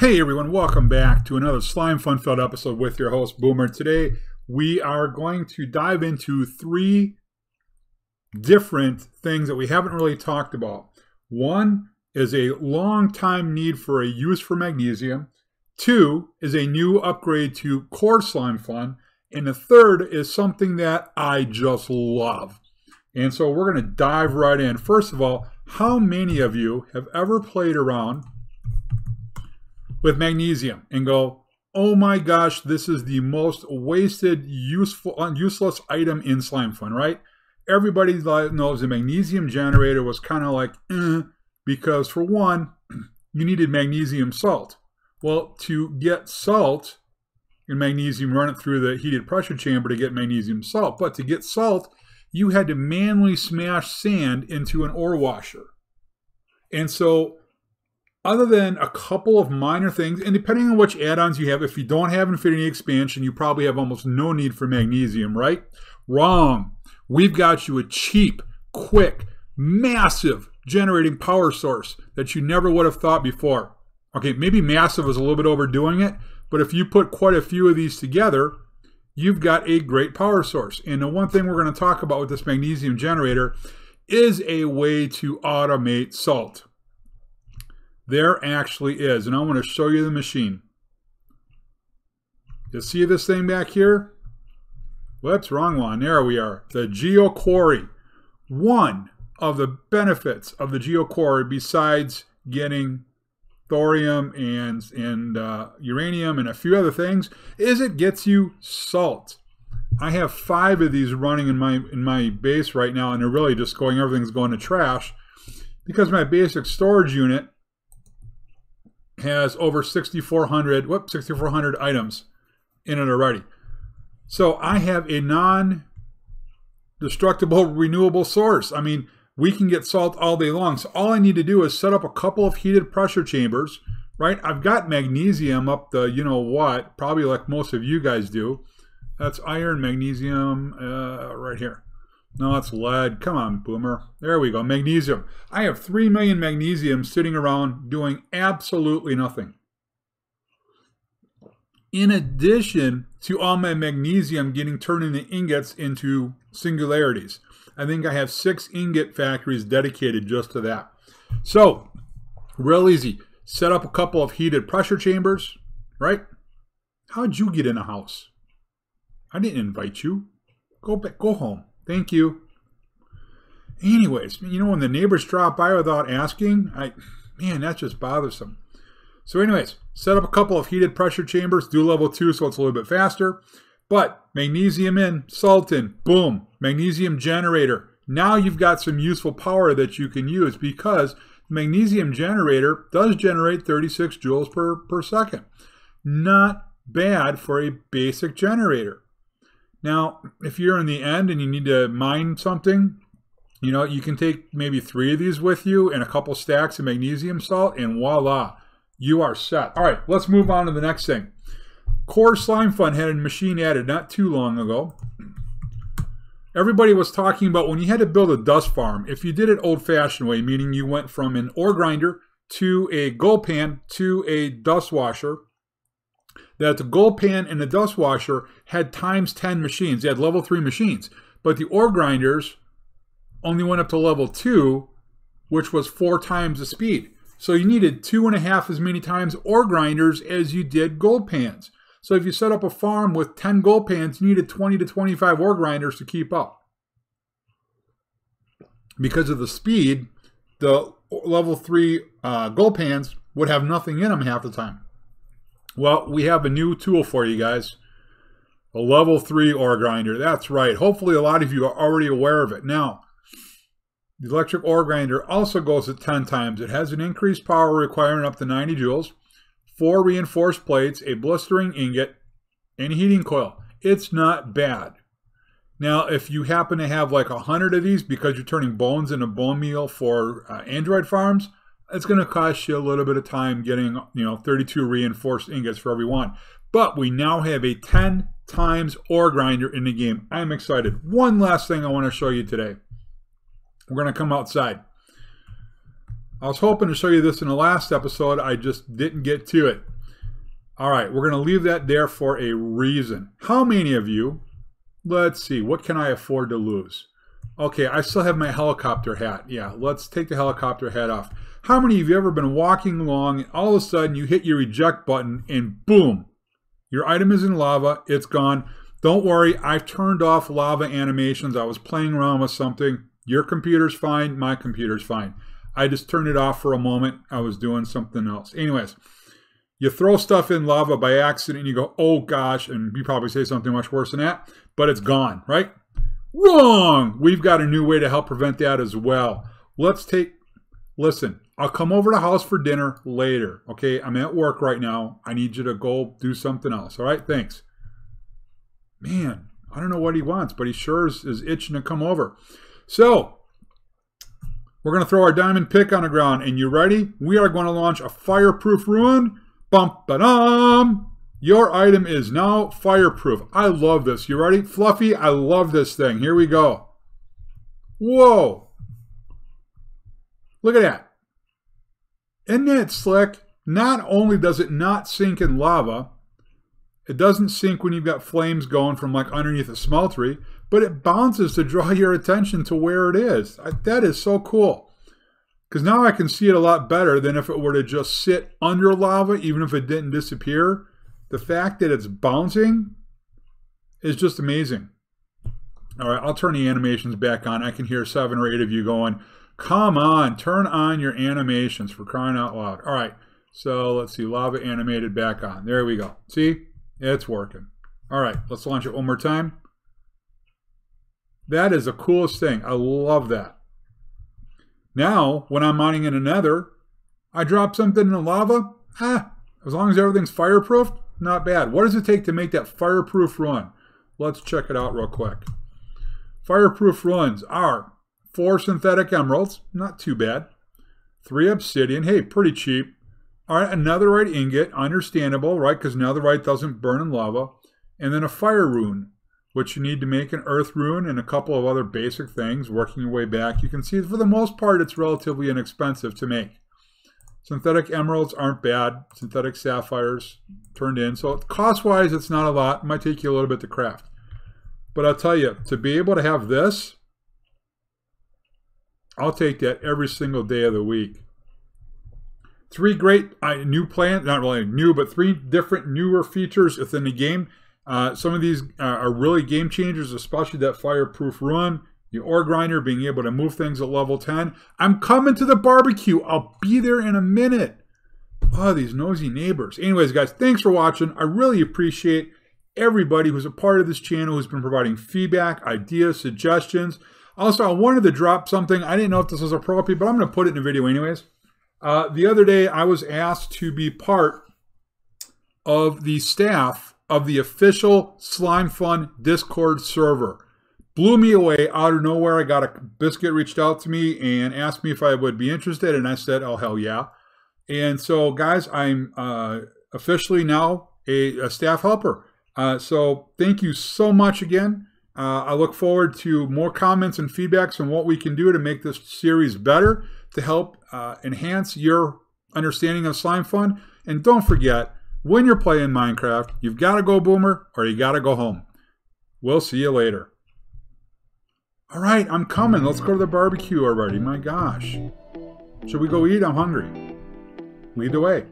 Hey everyone, welcome back to another Slimefun Filled episode with your host Boomer. Today we are going to dive into three different things that we haven't really talked about. One is a long time need for a use for magnesium. Two is a new upgrade to Core Slimefun. And the third is something that I just love. And so we're going to dive right in. First of all, how many of you have ever played around with magnesium and go, oh my gosh, this is the most wasted, useful, useless item in Slimefun, right? Everybody knows the magnesium generator was kind of like, eh, because for one, you needed magnesium salt. Well, to get salt and magnesium, run it through the heated pressure chamber to get magnesium salt. But to get salt, you had to manually smash sand into an ore washer. And so other than a couple of minor things, and depending on which add-ons you have, if you don't have Infinity Expansion, you probably have almost no need for magnesium, right? Wrong. We've got you a cheap, quick, massive generating power source that you never would have thought before. Okay, maybe massive is a little bit overdoing it, but if you put quite a few of these together, you've got a great power source. And the one thing we're going to talk about with this magnesium generator is a way to automate salt. There actually is. And I want to show you the machine. You see this thing back here? Whoops, wrong one. There we are. The GeoQuarry. One of the benefits of the GeoQuarry, besides getting thorium and, and uh, uranium and a few other things, is it gets you salt. I have five of these running in my in my base right now, and they're really just going, everything's going to trash because my basic storage unit has over 6,400, whoop, 6,400 items in it already. So I have a non-destructible renewable source. I mean, we can get salt all day long. So all I need to do is set up a couple of heated pressure chambers, right? I've got magnesium up the, you know what, probably like most of you guys do. That's iron, magnesium, uh, right here. No, that's lead. Come on, Boomer. There we go. Magnesium. I have 3 million magnesium sitting around doing absolutely nothing. In addition to all my magnesium getting turned into ingots into singularities. I think I have six ingot factories dedicated just to that. So, real easy. Set up a couple of heated pressure chambers, right? How'd you get in a house? I didn't invite you. Go back, go home. Thank you. Anyways, you know, when the neighbors drop by without asking, I, man, that's just bothersome. So anyways, set up a couple of heated pressure chambers, do level two so it's a little bit faster. But magnesium in, salt in, boom, magnesium generator. Now you've got some useful power that you can use because magnesium generator does generate 36 joules per, per second. Not bad for a basic generator. Now, if you're in the end and you need to mine something, you know, you can take maybe three of these with you and a couple stacks of magnesium salt, and voila, you are set. All right, let's move on to the next thing. Core Slimefun had a machine added not too long ago. Everybody was talking about when you had to build a dust farm, if you did it old-fashioned way, meaning you went from an ore grinder to a gold pan to a dust washer, that the gold pan and the dust washer had times 10 machines. They had level 3 machines. But the ore grinders only went up to level 2, which was four times the speed. So you needed two and a half as many times ore grinders as you did gold pans. So if you set up a farm with 10 gold pans, you needed 20 to 25 ore grinders to keep up. Because of the speed, the level 3 uh, gold pans would have nothing in them half the time. Well, we have a new tool for you guys. A level 3 ore grinder. That's right. Hopefully a lot of you are already aware of it. Now, the electric ore grinder also goes at 10 times. It has an increased power requirement up to 90 joules, four reinforced plates, a blistering ingot, and a heating coil. It's not bad. Now, if you happen to have like a 100 of these because you're turning bones into bone meal for uh, Android farms, it's going to cost you a little bit of time getting, you know, 32 reinforced ingots for every one. But we now have a 10 times ore grinder in the game. I'm excited. One last thing I want to show you today. We're going to come outside. I was hoping to show you this in the last episode. I just didn't get to it. All right, we're going to leave that there for a reason. How many of you, let's see, what can I afford to lose? Okay, I still have my helicopter hat. Yeah, let's take the helicopter hat off. How many of you ever been walking along and all of a sudden you hit your eject button and boom, your item is in lava, it's gone. Don't worry, I've turned off lava animations. I was playing around with something. Your computer's fine, my computer's fine. I just turned it off for a moment. I was doing something else. Anyways, you throw stuff in lava by accident and you go, oh gosh, and you probably say something much worse than that, but it's gone, right? Wrong! We've got a new way to help prevent that as well. Let's take, listen, I'll come over to the house for dinner later, okay? I'm at work right now. I need you to go do something else, all right? Thanks. Man, I don't know what he wants, but he sure is, is itching to come over. So, we're going to throw our diamond pick on the ground. And you ready? We are going to launch a fireproof rune. Bum ba dum. Your item is now fireproof. I love this. You ready? Fluffy, I love this thing. Here we go. Whoa. Look at that. Isn't that slick? Not only does it not sink in lava, it doesn't sink when you've got flames going from like underneath a smeltery, but it bounces to draw your attention to where it is. That is so cool. Because now I can see it a lot better than if it were to just sit under lava, even if it didn't disappear. The fact that it's bouncing is just amazing. All right, I'll turn the animations back on. I can hear seven or eight of you going, come on, turn on your animations for crying out loud. All right, so let's see, lava animated back on. There we go. See, it's working. All right, let's launch it one more time. That is the coolest thing. I love that. Now, when I'm mining in another, I drop something in the lava. Ah, as long as everything's fireproof, not bad. What does it take to make that fireproof rune? Let's check it out real quick. Fireproof runes are four synthetic emeralds, not too bad. Three obsidian, hey, pretty cheap. All right, a netherite ingot, understandable, right? Because netherite doesn't burn in lava. And then a fire rune, which you need to make an earth rune and a couple of other basic things, working your way back. You can see for the most part, it's relatively inexpensive to make. Synthetic emeralds aren't bad. Synthetic sapphires turned in. So cost-wise, it's not a lot. It might take you a little bit to craft. But I'll tell you, to be able to have this, I'll take that every single day of the week. Three great uh, new plans, not really new, but three different newer features within the game. Uh, some of these uh, are really game changers, especially that fireproof rune the ore grinder, being able to move things at level 10. I'm coming to the barbecue. I'll be there in a minute. Oh, these nosy neighbors. Anyways, guys, thanks for watching. I really appreciate everybody who's a part of this channel who's been providing feedback, ideas, suggestions. Also, I wanted to drop something. I didn't know if this was appropriate, but I'm going to put it in the video anyways. Uh, the other day, I was asked to be part of the staff of the official Slimefun Discord server blew me away out of nowhere. I got a biscuit reached out to me and asked me if I would be interested, and I said, "Oh hell yeah!" And so, guys, I'm uh, officially now a, a staff helper. Uh, so thank you so much again. Uh, I look forward to more comments and feedbacks on what we can do to make this series better to help uh, enhance your understanding of Slimefun. And don't forget, when you're playing Minecraft, you've got to go boomer or you got to go home. We'll see you later. All right, I'm coming. Let's go to the barbecue already. My gosh. Should we go eat? I'm hungry. Lead the way.